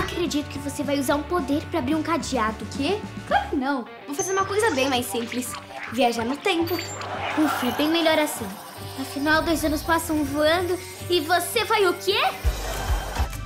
acredito que você vai usar um poder pra abrir um cadeado. Quê? Claro que não. Vou fazer uma coisa bem mais simples. Viajar no tempo. Ufa, é bem melhor assim. Afinal, dois anos passam voando e você vai o quê?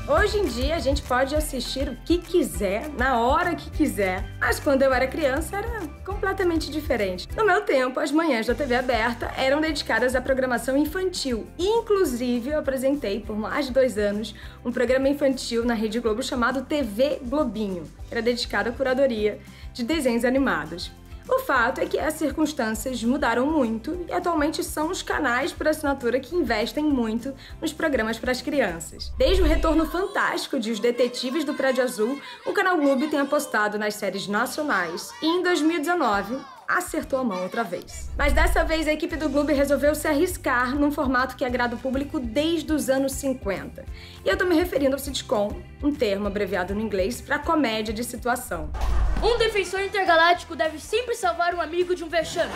Hoje em dia a gente pode assistir o que quiser, na hora que quiser. Mas quando eu era criança era completamente diferente. No meu tempo, as manhãs da TV aberta eram dedicadas à programação infantil. Inclusive, eu apresentei por mais de dois anos um programa infantil na Rede Globo chamado TV Globinho. Era dedicado à curadoria de desenhos animados. O fato é que as circunstâncias mudaram muito e atualmente são os canais por assinatura que investem muito nos programas para as crianças. Desde o retorno fantástico de Os Detetives do Prédio Azul, o Canal Globo tem apostado nas séries nacionais e em 2019 acertou a mão outra vez. Mas dessa vez a equipe do Globo resolveu se arriscar num formato que agrada o público desde os anos 50. E eu tô me referindo ao sitcom, um termo abreviado no inglês para comédia de situação. Um defensor intergaláctico deve sempre salvar um amigo de um vexame.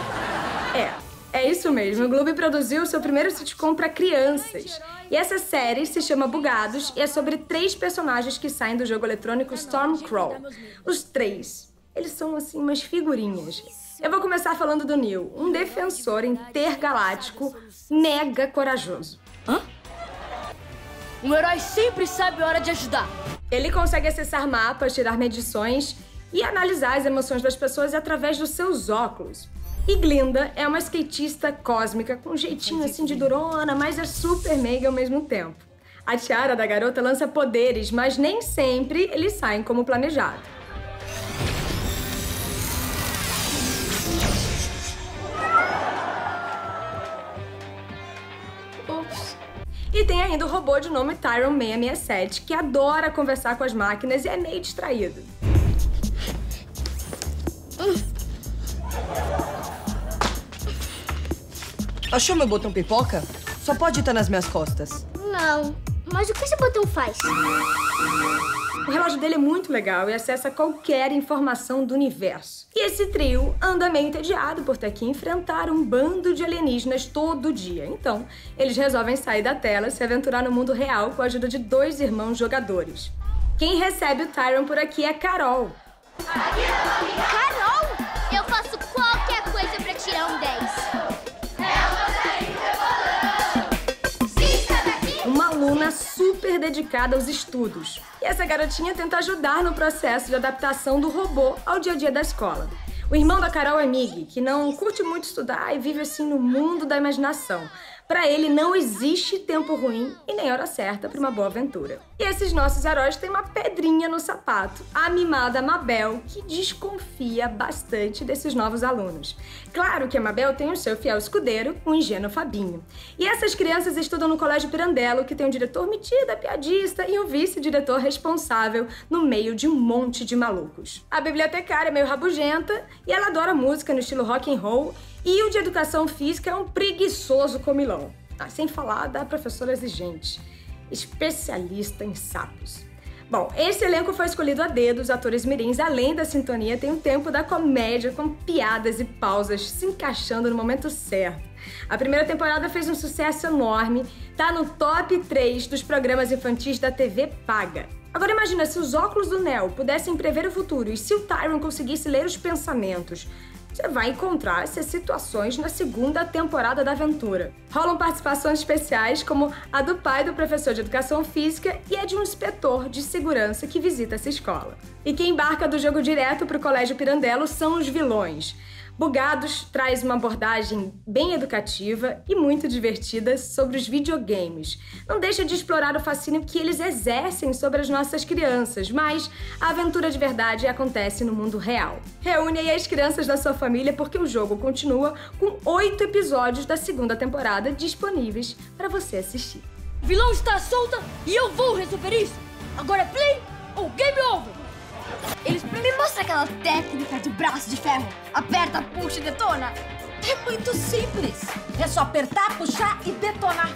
É, é isso mesmo. O Globo produziu seu primeiro sitcom para crianças. E essa série se chama Bugados e é sobre três personagens que saem do jogo eletrônico Stormcrawl. Os três, eles são assim umas figurinhas. Eu vou começar falando do Neil, um defensor intergaláctico mega corajoso. Hã? Um herói sempre sabe a hora de ajudar. Ele consegue acessar mapas, tirar medições e analisar as emoções das pessoas através dos seus óculos. E Glinda é uma skatista cósmica com um jeitinho assim de durona, mas é super mega ao mesmo tempo. A tiara da garota lança poderes, mas nem sempre eles saem como planejado. E tem ainda o robô de nome Tyron 667, que adora conversar com as máquinas e é meio distraído. Achou meu botão pipoca? Só pode estar nas minhas costas. Não. Mas o que esse botão faz? O relógio dele é muito legal e acessa qualquer informação do universo. E esse trio anda meio entediado por ter que enfrentar um bando de alienígenas todo dia. Então, eles resolvem sair da tela e se aventurar no mundo real com a ajuda de dois irmãos jogadores. Quem recebe o Tyron por aqui é Carol. Carol! Dedicada aos estudos. E essa garotinha tenta ajudar no processo de adaptação do robô ao dia a dia da escola. O irmão da Carol é Mig, que não curte muito estudar e vive assim no mundo da imaginação. Para ele não existe tempo ruim e nem hora certa para uma boa aventura. E esses nossos heróis têm uma pedrinha no sapato, a mimada Mabel, que desconfia bastante desses novos alunos. Claro que a Mabel tem o seu fiel escudeiro, o ingênuo Fabinho. E essas crianças estudam no Colégio Pirandello, que tem um diretor metido, piadista e um vice-diretor responsável no meio de um monte de malucos. A bibliotecária é meio rabugenta e ela adora música no estilo rock and roll e o de educação física é um preguiçoso comilão. Ah, sem falar da professora exigente, especialista em sapos. Bom, esse elenco foi escolhido a dedo, os atores mirins, além da sintonia, tem o tempo da comédia, com piadas e pausas se encaixando no momento certo. A primeira temporada fez um sucesso enorme, tá no top 3 dos programas infantis da TV paga. Agora imagina se os óculos do Neo pudessem prever o futuro e se o Tyron conseguisse ler os pensamentos você vai encontrar essas situações na segunda temporada da aventura. Rolam participações especiais, como a do pai do professor de educação física e a de um inspetor de segurança que visita essa escola. E quem embarca do jogo direto para o Colégio Pirandello são os vilões. Bugados traz uma abordagem bem educativa e muito divertida sobre os videogames. Não deixa de explorar o fascínio que eles exercem sobre as nossas crianças, mas a aventura de verdade acontece no mundo real. Reúne aí as crianças da sua família porque o jogo continua com oito episódios da segunda temporada disponíveis para você assistir. O vilão está solta e eu vou resolver isso. Agora é play ou game over. Eles me mostram aquela técnica de braço de ferro. Aperta, puxa e detona. É muito simples. É só apertar, puxar e detonar.